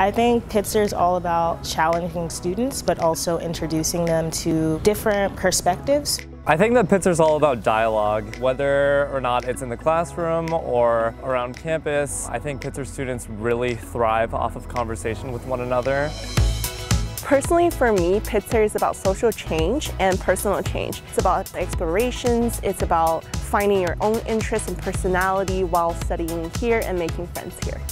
I think Pitzer is all about challenging students, but also introducing them to different perspectives. I think that Pitzer is all about dialogue, whether or not it's in the classroom or around campus. I think Pitzer students really thrive off of conversation with one another. Personally, for me, Pitzer is about social change and personal change. It's about explorations, it's about finding your own interests and personality while studying here and making friends here.